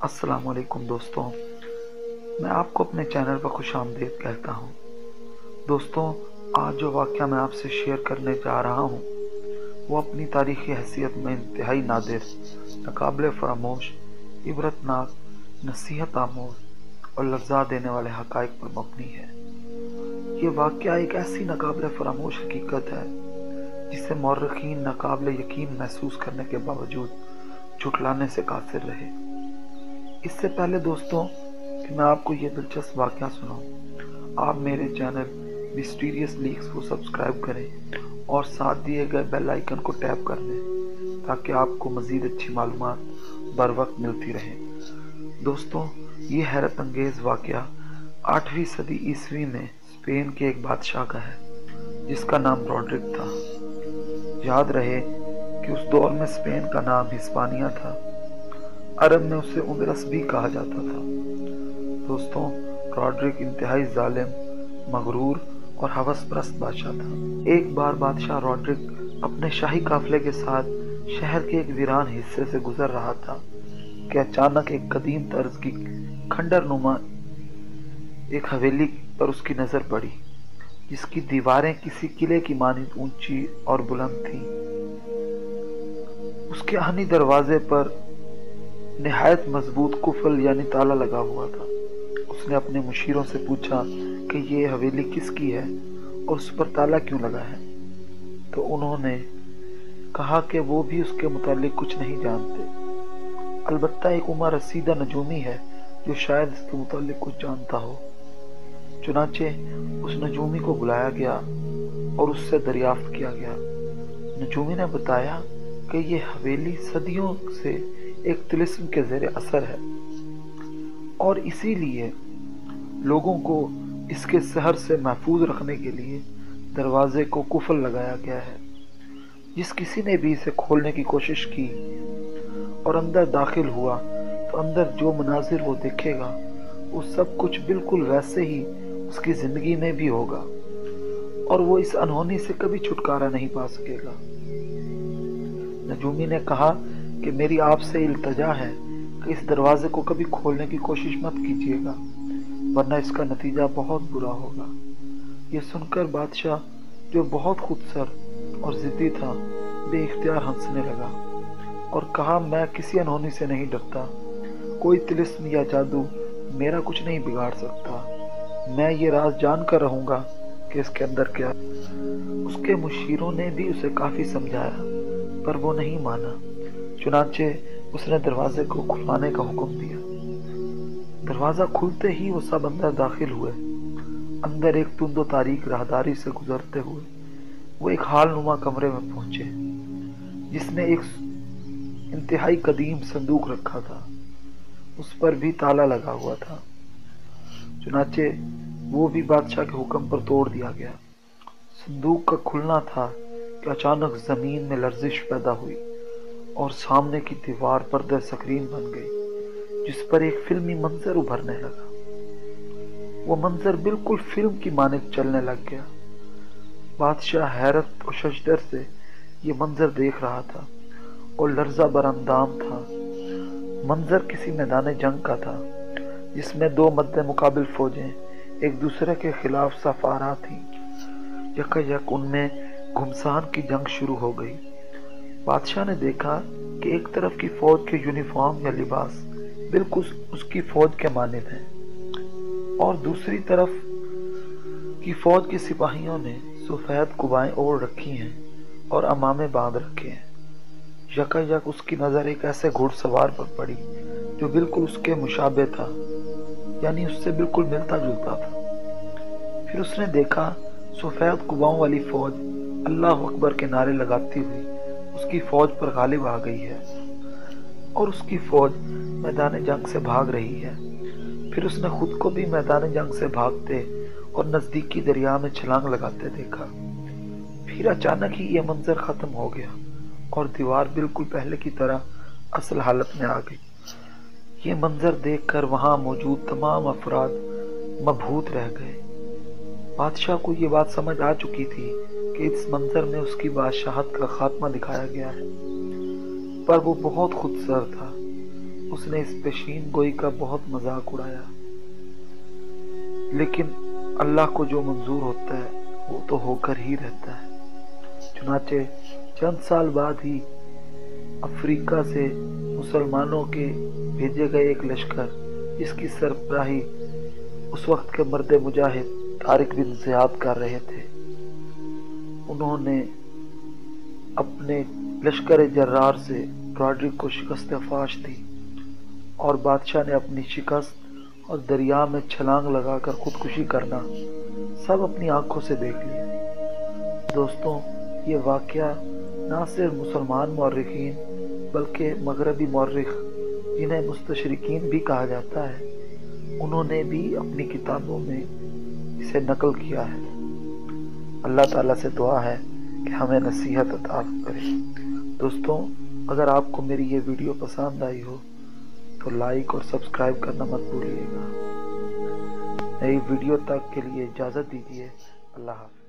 السلام علیکم دوستوں میں آپ کو اپنے چینل پر خوش آمدید کہتا ہوں۔ دوستوں آج جو واقعہ میں آپ سے شیئر کرنے جا رہا ہوں، وہ اپنی تاریخی حیثیت میں انتہائی نادر، ناقابل فراموش عبرت ناک نصیحت آموز اور لفظہ دینے والے حقائق پر مبنی ہے۔ یہ واقعہ ایک ایسی ناقابل فراموش حقیقت ہے جسے مورخین ناقابل یقین محسوس کرنے کے باوجود جھٹلانے سے قاصر رہے۔ اس سے پہلے دوستوں، کہ میں آپ کو یہ دلچسپ واقعہ سناؤں۔ آپ میرے چینل مسٹیریس لیکس کو سبسکرائب کریں اور ساتھ دیے گئے بیل آئیکن کو ٹیپ کر دیں تاکہ آپ کو مزید اچھی معلومات بر وقت ملتی رہیں۔ دوستوں، یہ حیرت انگیز واقعہ آٹھویں صدی عیسوی میں اسپین کے ایک بادشاہ کا ہے، جس کا نام روڈرک تھا۔ یاد رہے کہ اس دور میں اسپین کا نام ہسپانیہ تھا۔ عرب میں اسے اندرس بھی کہا جاتا تھا۔ دوستوں راڈرک انتہائی ظالم، مغرور اور حوث پرست بادشاہ تھا۔ ایک بار بادشاہ راڈرک اپنے شاہی قافلے کے ساتھ شہر کے ایک ویران حصے سے گزر رہا تھا کہ اچانک ایک قدیم طرز کی کھنڈر نما ایک حویلی پر اس کی نظر پڑی جس کی دیواریں کسی قلعے کی مانند اونچی اور بلند تھیں۔ اس کے آہنی دروازے پر نہایت مضبوط کفل یعنی تالا لگا ہوا تھا۔ اس نے اپنے مشیروں سے پوچھا کہ یہ حویلی کس کی ہے اور اس پر تالا کیوں لگا ہے؟ تو انہوں نے کہا کہ وہ بھی اس کے متعلق کچھ نہیں جانتے۔ البتہ ایک عمر رسیدہ نجومی ہے جو شاید اس کے متعلق کچھ جانتا ہو۔ چنانچہ اس نجومی کو بلایا گیا اور اس سے دریافت کیا گیا۔ نجومی نے بتایا کہ یہ حویلی صدیوں سے ایک تلسم کے زیر اثر ہے اور اسی لیے لوگوں کو اس کے سحر سے محفوظ رکھنے کے لیے دروازے کو کفل لگایا گیا ہے۔ جس کسی نے بھی اسے کھولنے کی کوشش کی اور اندر داخل ہوا تو اندر جو مناظر وہ دیکھے گا، وہ سب کچھ بالکل ویسے ہی اس کی زندگی میں بھی ہوگا اور وہ اس انہونی سے کبھی چھٹکارا نہیں پا سکے گا۔ نجومی نے کہا کہ میری آپ سے التجا ہے کہ اس دروازے کو کبھی کھولنے کی کوشش مت کیجیے گا، ورنہ اس کا نتیجہ بہت برا ہوگا۔ یہ سن کر بادشاہ، جو بہت خود سر اور ضدی تھا، بے اختیار ہنسنے لگا اور کہا، میں کسی انہونی سے نہیں ڈرتا، کوئی تلسم یا جادو میرا کچھ نہیں بگاڑ سکتا۔ میں یہ راز جان کر رہوں گا کہ اس کے اندر کیا اس کے مشیروں نے بھی اسے کافی سمجھایا، پر وہ نہیں مانا۔ چنانچہ اس نے دروازے کو کھلانے کا حکم دیا۔ دروازہ کھلتے ہی وہ سب اندر داخل ہوئے۔ اندر ایک تند و تاریخ راہداری سے گزرتے ہوئے وہ ایک حال نما کمرے میں پہنچے، جس میں ایک انتہائی قدیم صندوق رکھا تھا۔ اس پر بھی تالا لگا ہوا تھا۔ چنانچہ وہ بھی بادشاہ کے حکم پر توڑ دیا گیا۔ صندوق کا کھلنا تھا کہ اچانک زمین میں لرزش پیدا ہوئی اور سامنے کی دیوار پر در سکرین بن گئی، جس پر ایک فلمی منظر ابھرنے لگا۔ وہ منظر بالکل فلم کی مانند چلنے لگ گیا۔ بادشاہ حیرت اور شجدر سے یہ منظر دیکھ رہا تھا اور لرزہ بر اندام تھا۔ منظر کسی میدان جنگ کا تھا۔ جس میں دو مد مقابل فوجیں ایک دوسرے کے خلاف سفارا تھیں۔ یک یک ان میں گھمسان کی جنگ شروع ہو گئی۔ بادشاہ نے دیکھا کہ ایک طرف کی فوج کے یونیفارم یا لباس بالکل اس کی فوج کے مانند ہیں۔ اور دوسری طرف کی فوج کے سپاہیوں نے سفید کبائیں اوڑھ رکھی ہیں اور امامے باندھ رکھے ہیں۔ یکا یک اس کی نظر ایک ایسے گھوڑ سوار پر پڑی جو بالکل اس کے مشابہ تھا۔ یعنی اس سے بالکل ملتا جلتا تھا۔ پھر اس نے دیکھا سفید کباؤں والی فوج اللہ اکبر کے نعرے لگاتی ہوئی اس کی فوج پر غالب آ گئی ہے اور اس کی فوج میدان جنگ سے بھاگ رہی ہے۔ پھر اس نے خود کو بھی میدان جنگ سے بھاگتے اور نزدیکی دریا میں چھلانگ لگاتے دیکھا۔ پھر اچانک ہی یہ منظر ختم ہو گیا اور دیوار بالکل پہلے کی طرح اصل حالت میں آ گئی۔ یہ منظر دیکھ کر وہاں موجود تمام افراد مبہوت رہ گئے۔ بادشاہ کو یہ بات سمجھ آ چکی تھی کہ اس منظر میں اس کی بادشاہت کا خاتمہ دکھایا گیا ہے، پر وہ بہت خود سر تھا۔ اس نے اس پیشین گوئی کا بہت مذاق اڑایا۔ لیکن اللہ کو جو منظور ہوتا ہے، وہ تو ہو کر ہی رہتا ہے۔ چنانچہ چند سال بعد ہی افریقہ سے مسلمانوں کے بھیجے گئے ایک لشکر جس کی سربراہی اس وقت کے مرد مجاہد طارق بن زیاد کر رہے تھے۔ انہوں نے اپنے لشکر جرار سے براڈرک کو شکست فاش دی اور بادشاہ نے اپنی شکست اور دریا میں چھلانگ لگا کر خودکشی کرنا سب اپنی آنکھوں سے دیکھ لیا۔ دوستوں، یہ واقعہ نہ صرف مسلمان مورخین بلکہ مغربی مورخ جنہیں مستشرقین بھی کہا جاتا ہے۔ انہوں نے بھی اپنی کتابوں میں اسے نقل کیا ہے۔ اللہ تعالیٰ سے دعا ہے کہ ہمیں نصیحت عطا کرے۔ دوستوں، اگر آپ کو میری یہ ویڈیو پسند آئی ہو تو لائک اور سبسکرائب کرنا مت بھولیے گا۔ نئی ویڈیو تک کے لیے اجازت دیجیے۔ اللہ حافظ۔